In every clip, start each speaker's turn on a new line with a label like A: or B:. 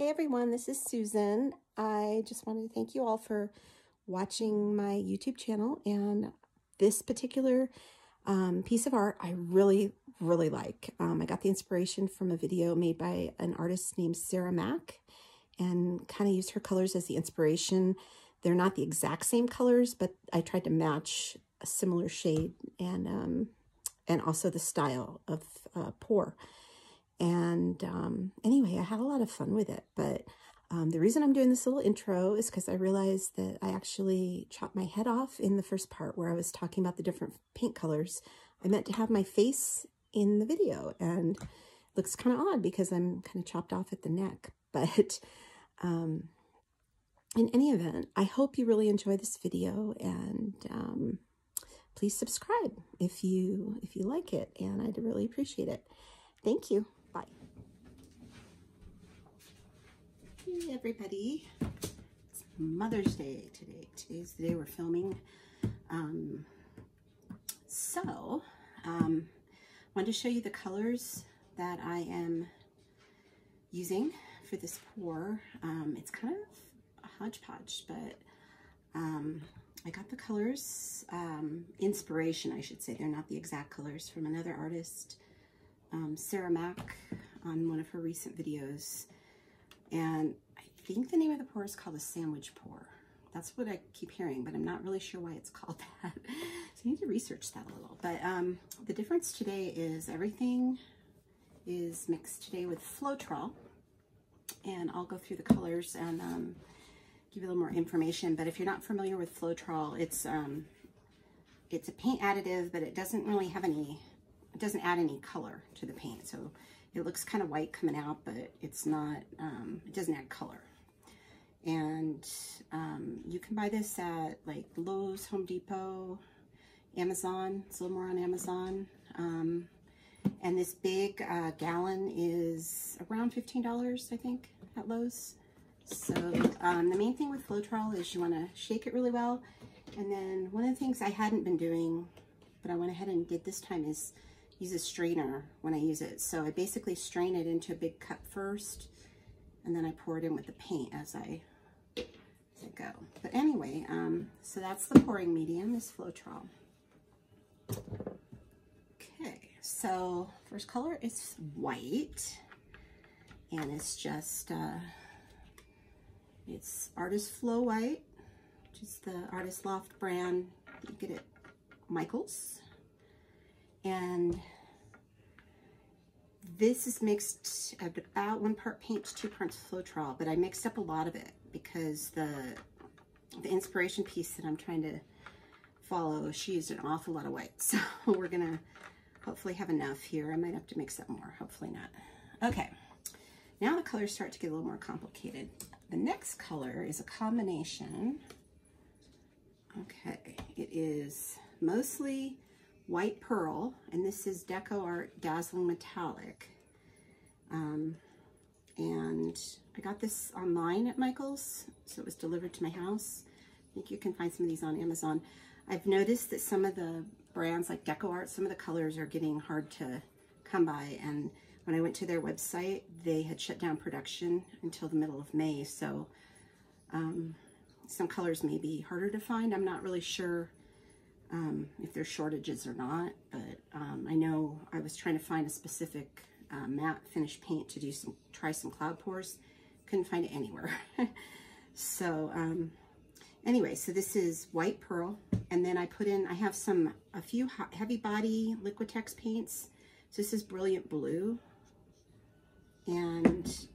A: Hey everyone, this is Susan. I just wanted to thank you all for watching my YouTube channel and this particular um, piece of art I really, really like. Um, I got the inspiration from a video made by an artist named Sarah Mack and kind of used her colors as the inspiration. They're not the exact same colors, but I tried to match a similar shade and um, and also the style of uh, pour. And um, anyway, I had a lot of fun with it. But um, the reason I'm doing this little intro is because I realized that I actually chopped my head off in the first part where I was talking about the different paint colors. I meant to have my face in the video and it looks kind of odd because I'm kind of chopped off at the neck. But um, in any event, I hope you really enjoy this video and um, please subscribe if you if you like it and I'd really appreciate it. Thank you. Bye. Hey everybody. It's Mother's Day today. Today's the day we're filming. Um, so, um, I wanted to show you the colors that I am using for this pour. Um, it's kind of a hodgepodge, but um, I got the colors, um, inspiration, I should say. They're not the exact colors from another artist, um, Sarah Mack, on one of her recent videos. And I think the name of the pour is called a sandwich pour. That's what I keep hearing, but I'm not really sure why it's called that. so I need to research that a little. But um, the difference today is everything is mixed today with Floetrol and I'll go through the colors and um, give you a little more information. But if you're not familiar with Floetrol, it's um, it's a paint additive, but it doesn't really have any, it doesn't add any color to the paint. So it looks kind of white coming out, but it's not, um, it doesn't add color. And um, you can buy this at like Lowe's, Home Depot, Amazon. It's a little more on Amazon. Um, and this big uh, gallon is around $15, I think, at Lowe's. So um, the main thing with Floetrol is you want to shake it really well. And then one of the things I hadn't been doing, but I went ahead and did this time is use a strainer when I use it. So I basically strain it into a big cup first, and then I pour it in with the paint as I, as I go. But anyway, um, so that's the pouring medium, is Floetrol. Okay, so first color is white and it's just, uh, it's Artist Flow White, which is the Artist Loft brand. You get it Michaels. And this is mixed about one part paint to two parts Floetrol, but I mixed up a lot of it because the the inspiration piece that I'm trying to follow, she used an awful lot of white. So we're gonna hopefully have enough here. I might have to mix up more, hopefully not. Okay, now the colors start to get a little more complicated. The next color is a combination. Okay, it is mostly white pearl, and this is Deco Art Dazzling Metallic. Um, and I got this online at Michael's, so it was delivered to my house. I think you can find some of these on Amazon. I've noticed that some of the brands like Deco Art, some of the colors are getting hard to come by. And when I went to their website, they had shut down production until the middle of May. So um, some colors may be harder to find. I'm not really sure um, if there's shortages or not, but um, I know I was trying to find a specific uh, matte finish paint to do some, try some cloud pours. Couldn't find it anywhere. so, um, Anyway, so this is white pearl. And then I put in, I have some, a few heavy body Liquitex paints. So this is brilliant blue. And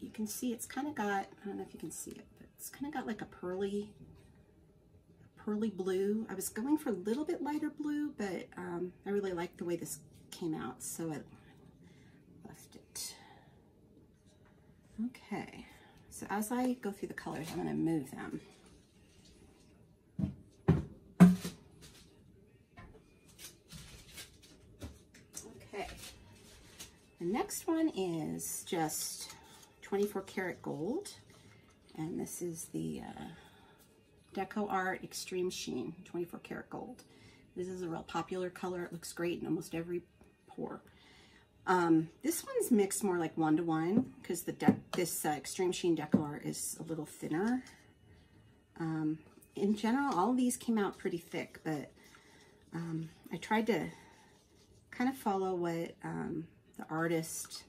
A: you can see it's kind of got, I don't know if you can see it, but it's kind of got like a pearly, pearly blue. I was going for a little bit lighter blue, but um, I really like the way this came out. So I left it. Okay. So as I go through the colors, I'm going to move them. Okay, the next one is just 24 karat gold. And this is the uh, Deco Art Extreme Sheen 24 karat gold. This is a real popular color. It looks great in almost every pour. Um, this one's mixed more like one-to-one because the this uh, Extreme Sheen Decor is a little thinner. Um, in general, all these came out pretty thick, but um, I tried to kind of follow what um, the artist,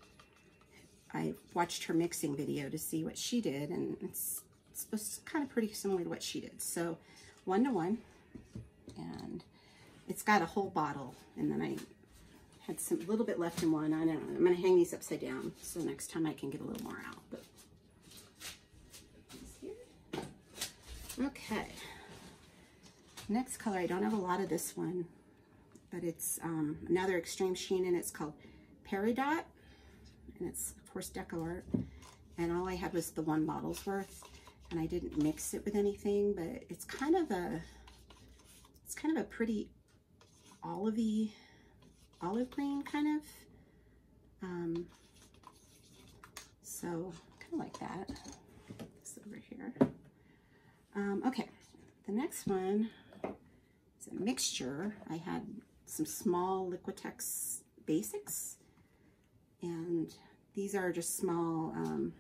A: I watched her mixing video to see what she did, and it's, it's kind of pretty similar to what she did. So one-to-one, and it's got a whole bottle, and then I had some little bit left in one. I know. I'm going to hang these upside down so next time I can get a little more out. But Okay. Next color, I don't have a lot of this one, but it's um, another Extreme Sheen and it's called Peridot. And it's, of course, Deco Art. And all I had was the one bottle's worth. And I didn't mix it with anything, but it's kind of a, it's kind of a pretty olivey olive green kind of. Um, so kind of like that. This over here. Um, okay, the next one is a mixture. I had some small Liquitex basics, and these are just small um,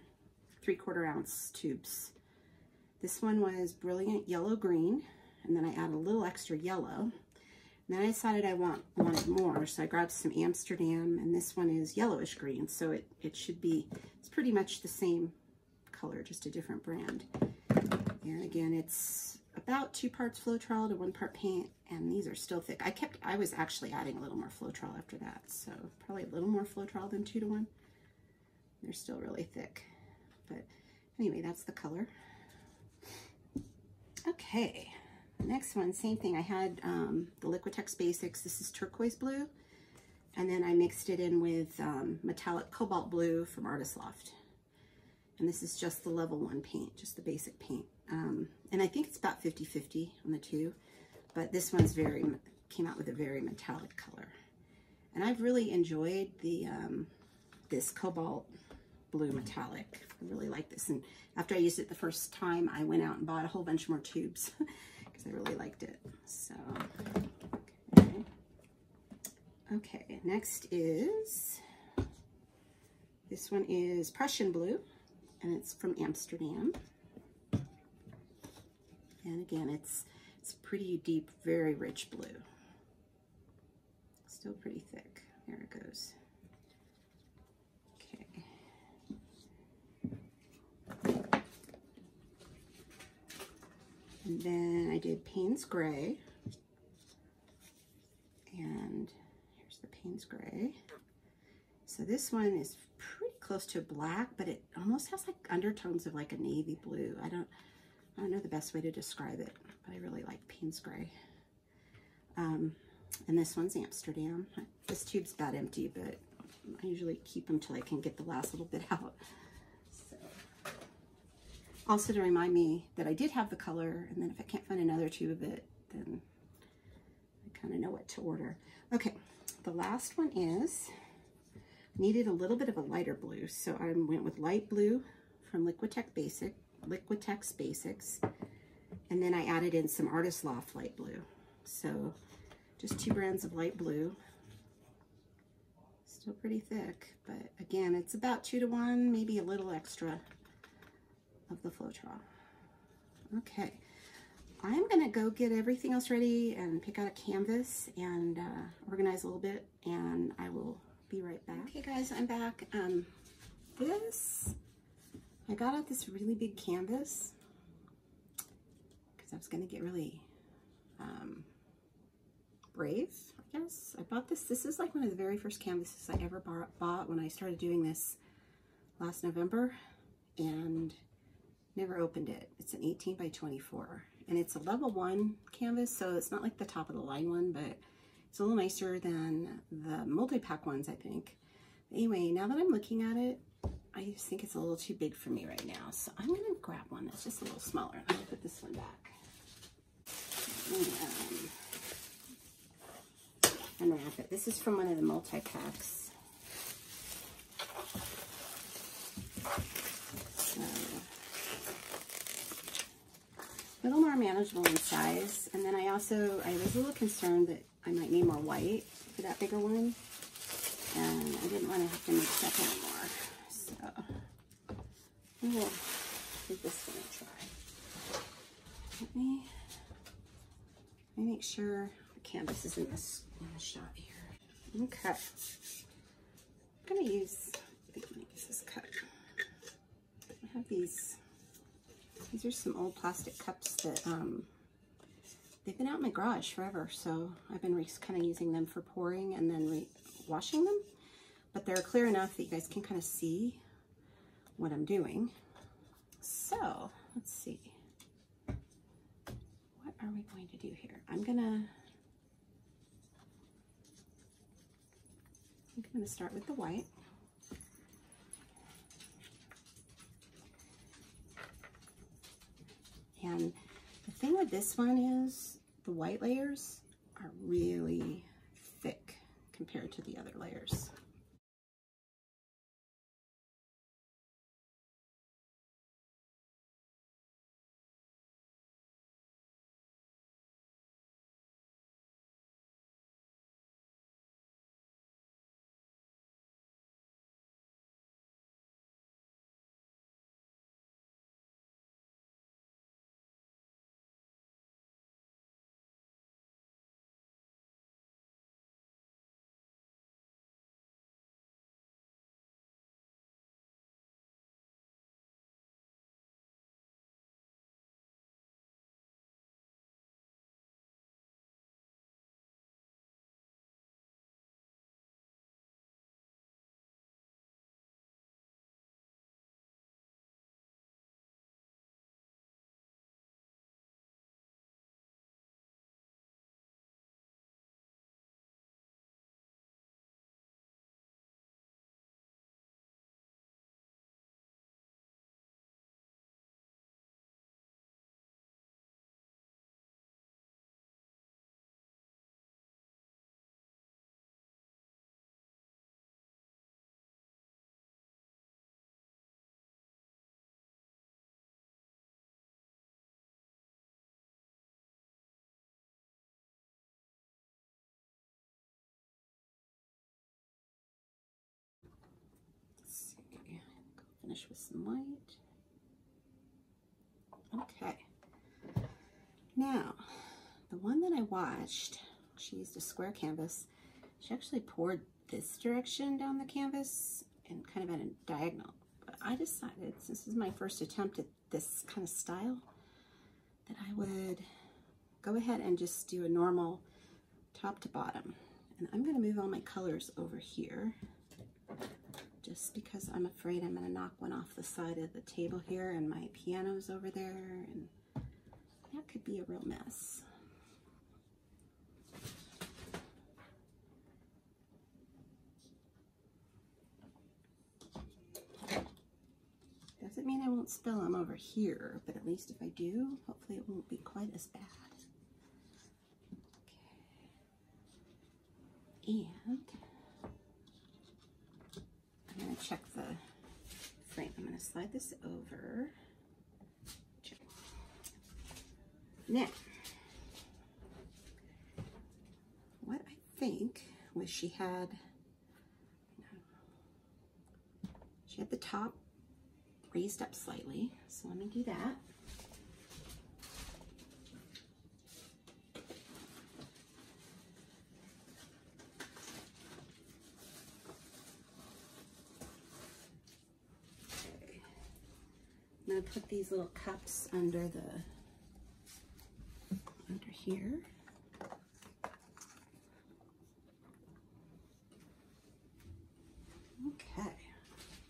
A: three quarter ounce tubes. This one was brilliant yellow green, and then I add a little extra yellow. And then I decided I want wanted more, so I grabbed some Amsterdam, and this one is yellowish green, so it, it should be, it's pretty much the same color, just a different brand. And again, it's about two parts Floetrol to one part paint, and these are still thick. I kept, I was actually adding a little more Floetrol after that, so probably a little more Floetrol than two to one. They're still really thick, but anyway, that's the color. Okay, Next one, same thing. I had um, the Liquitex Basics. This is turquoise blue. And then I mixed it in with um, metallic cobalt blue from Artist Loft. And this is just the level one paint, just the basic paint. Um, and I think it's about 50-50 on the two. But this one's very, came out with a very metallic color. And I've really enjoyed the um, this cobalt blue metallic. I really like this. And after I used it the first time, I went out and bought a whole bunch more tubes. because I really liked it. So, okay. Okay, next is, this one is Prussian Blue, and it's from Amsterdam. And again, it's, it's pretty deep, very rich blue. Still pretty thick. There it goes. And then I did Payne's Gray. And here's the Payne's Gray. So this one is pretty close to black, but it almost has like undertones of like a navy blue. I don't, I don't know the best way to describe it, but I really like Payne's Gray. Um, and this one's Amsterdam. This tube's about empty, but I usually keep them till I can get the last little bit out. Also to remind me that I did have the color, and then if I can't find another tube of it, then I kind of know what to order. Okay, the last one is, needed a little bit of a lighter blue, so I went with light blue from Liquitex Basic, Liquitex Basics, and then I added in some Artist Loft light blue. So just two brands of light blue. Still pretty thick, but again, it's about two to one, maybe a little extra of the Floetrol. Okay, I'm gonna go get everything else ready and pick out a canvas and uh, organize a little bit and I will be right back. Okay guys, I'm back. Um, this, I got out this really big canvas because I was gonna get really um, brave, I guess. I bought this, this is like one of the very first canvases I ever bought when I started doing this last November and Never opened it. It's an 18 by 24. And it's a level one canvas, so it's not like the top of the line one, but it's a little nicer than the multi-pack ones, I think. Anyway, now that I'm looking at it, I just think it's a little too big for me right now. So I'm gonna grab one that's just a little smaller. I'm gonna put this one back. And, um, wrap it. This is from one of the multi-packs. A little more manageable in size. And then I also, I was a little concerned that I might need more white for that bigger one. and I didn't want to have to mix up anymore. So we'll give this one a try. Let me, let me make sure the canvas is in this in the shot here. Okay. I'm gonna use, me use this cup. I have these, these are some old plastic cups that um, they've been out in my garage forever, so I've been kind of using them for pouring and then washing them. But they're clear enough that you guys can kind of see what I'm doing. So, let's see. What are we going to do here? I'm gonna, I'm gonna start with the white. And the thing with this one is the white layers are really thick compared to the other layers. Finish with some white. Okay. Now, the one that I watched, she used a square canvas. She actually poured this direction down the canvas and kind of at a diagonal. But I decided, since this is my first attempt at this kind of style, that I would go ahead and just do a normal top to bottom. And I'm going to move all my colors over here just because I'm afraid I'm going to knock one off the side of the table here and my piano's over there and that could be a real mess. Doesn't mean I won't spill them over here, but at least if I do, hopefully it won't be quite as bad. Okay. And check the frame. I'm going to slide this over. Now, what I think was she had, she had the top raised up slightly. So let me do that. These little cups under the, under here. Okay.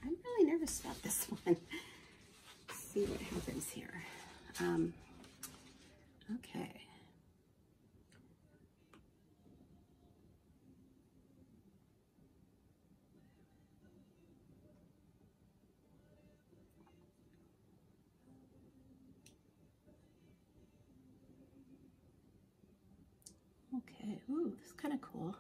A: I'm really nervous about this one. Let's see what happens here. Um, okay. Ooh, this is kind of cool.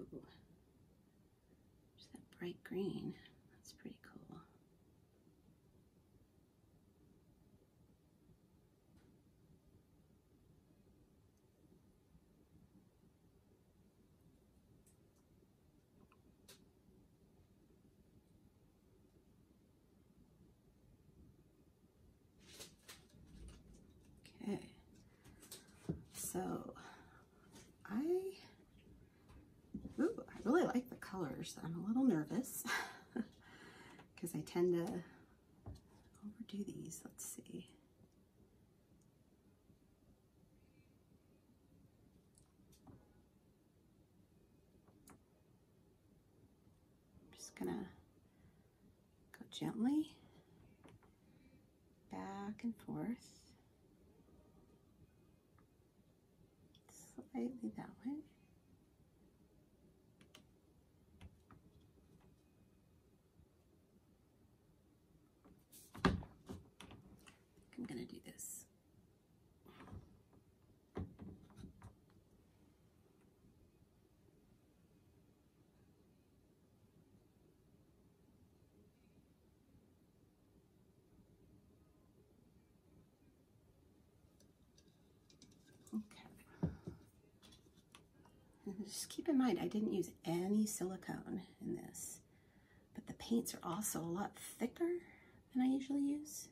A: Ooh. There's that bright green. That's pretty cool. Okay, so I, ooh, I really like the colors. I'm a little nervous because I tend to overdo these. Let's see. I'm just gonna go gently back and forth. Slightly that way. I'm gonna do this. Okay. And just keep in mind, I didn't use any silicone in this, but the paints are also a lot thicker than I usually use.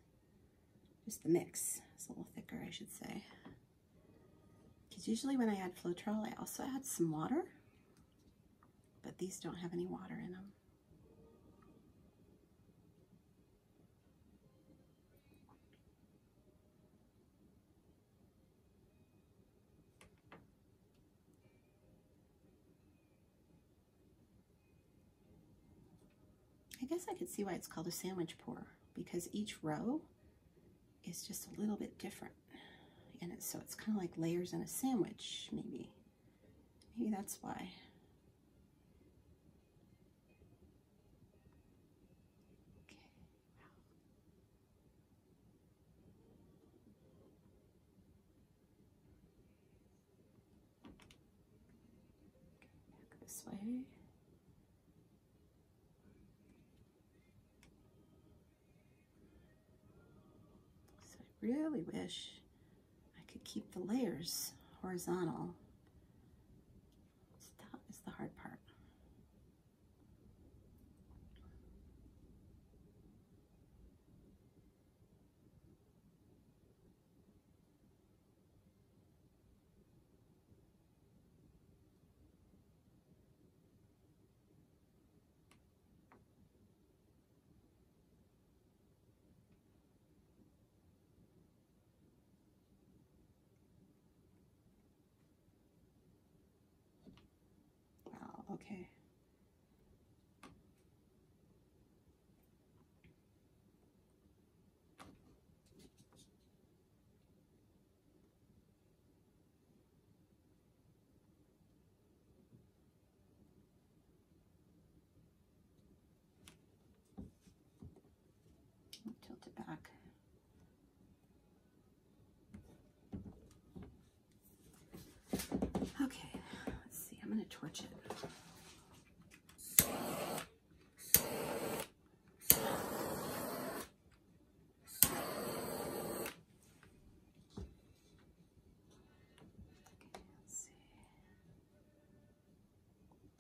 A: Just the mix is a little thicker, I should say. Because usually when I add Floetrol, I also add some water, but these don't have any water in them. Guess I could see why it's called a sandwich pour because each row is just a little bit different. And it's, so it's kind of like layers in a sandwich, maybe. Maybe that's why. This way. So I really wish I could keep the layers horizontal. That is the hard part. Wow, okay. Tilt it back. Okay, let's it. Okay.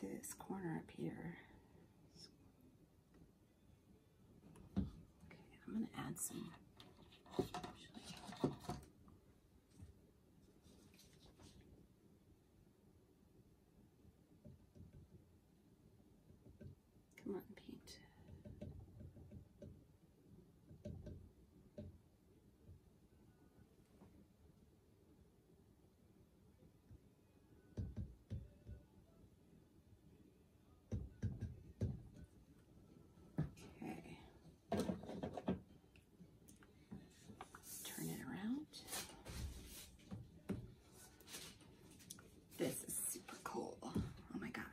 A: This corner up here. Okay, I'm going to add some.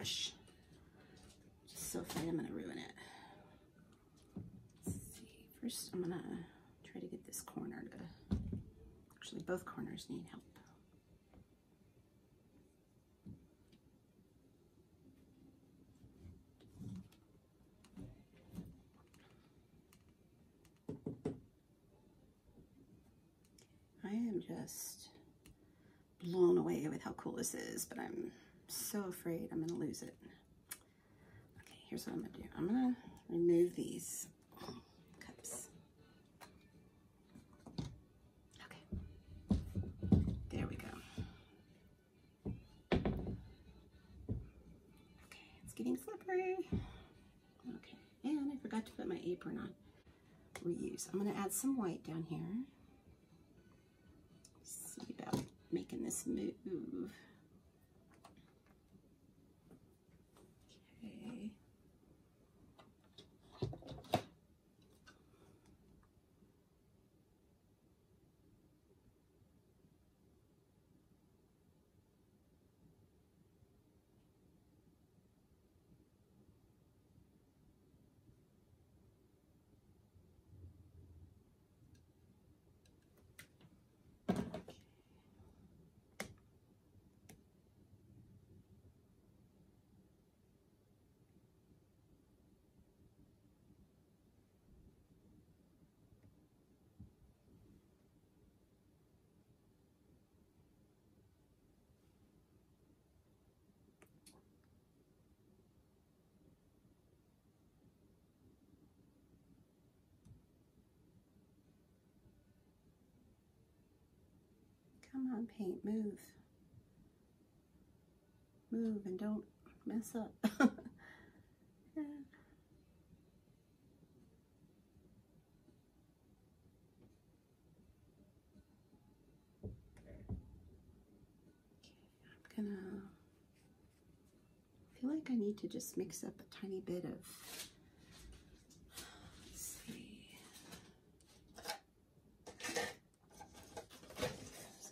A: gosh. Just so afraid I'm gonna ruin it. Let's see, first I'm gonna try to get this corner to, actually both corners need help. I am just blown away with how cool this is, but I'm so afraid I'm gonna lose it. Okay, here's what I'm gonna do. I'm gonna remove these cups. Okay, there we go. Okay, it's getting slippery. Okay, and I forgot to put my apron on. Reuse. I'm gonna add some white down here. See about making this move. Okay. Come on, paint, move. Move and don't mess up. Yeah. I'm gonna I feel like I need to just mix up a tiny bit of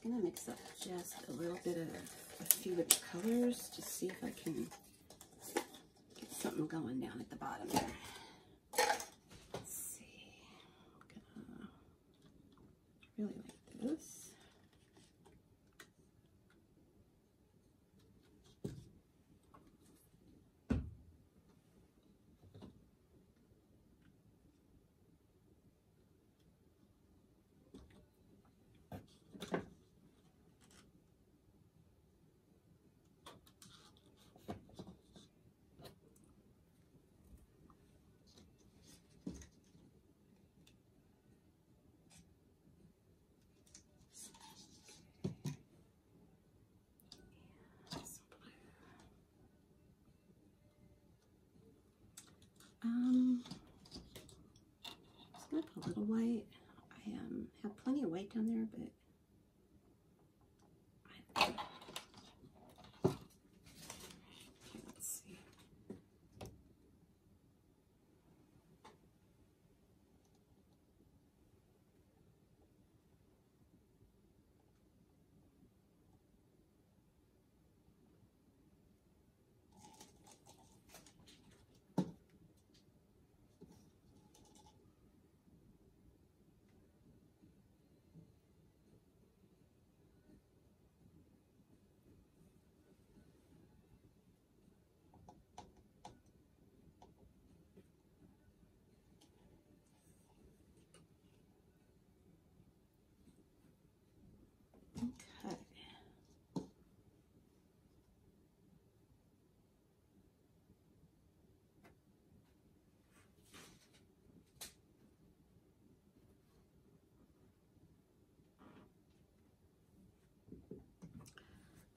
A: Just gonna mix up just a little bit of a few of the colors to see if I can get something going down at the bottom there. Let's see. I'm gonna really like this. Um, just gonna put a white. I um have plenty of white down there, but I, okay, let's see. Okay.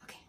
A: Okay.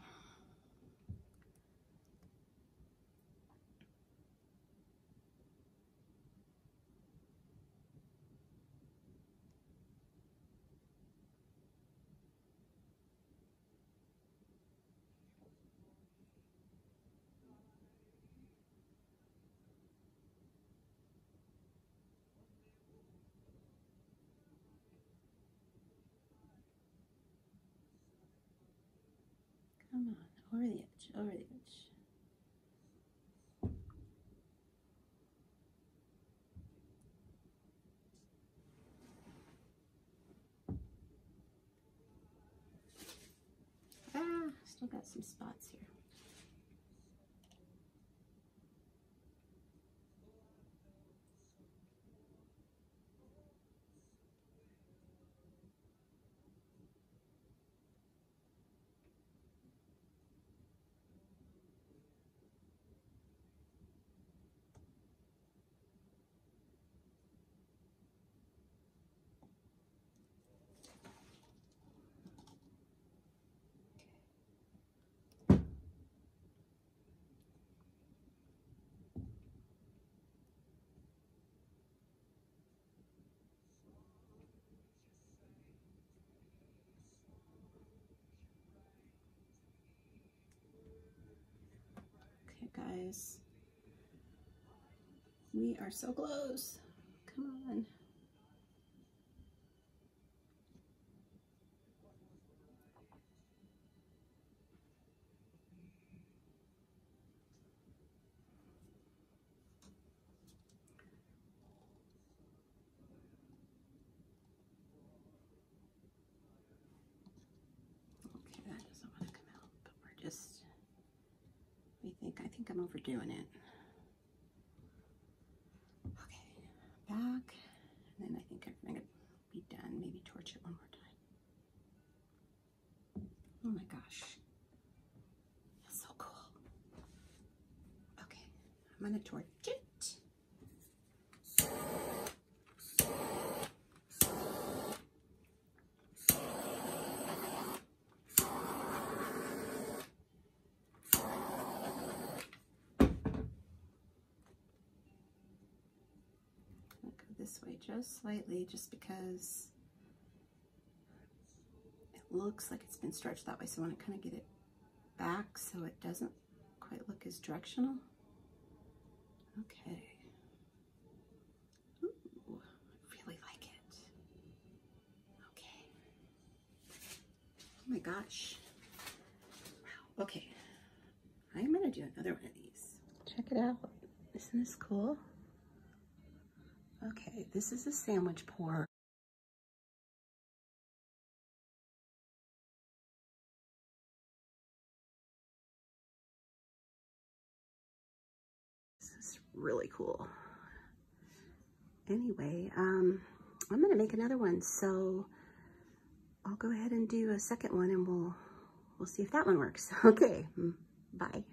A: Come on, over the edge, over the edge. Ah, still got some spots here. Guys. We are so close. Come on. Okay, that doesn't want to come out, but we're just, we think, I think I'm overdoing it. Okay, back, and then I think I'm gonna be done. Maybe torch it one more time. Oh my gosh, that's so cool. Okay, I'm gonna torch it. I'll go this way just slightly just because it looks like it's been stretched that way. So I want to kind of get it back so it doesn't quite look as directional. Okay. Ooh, I really like it. Okay. Oh my gosh. Wow. Okay. I'm going to do another one of these. Check it out. Isn't this cool? This is a sandwich pour. This is really cool. Anyway, um, I'm gonna make another one, so I'll go ahead and do a second one and we'll we'll see if that one works. Okay, bye.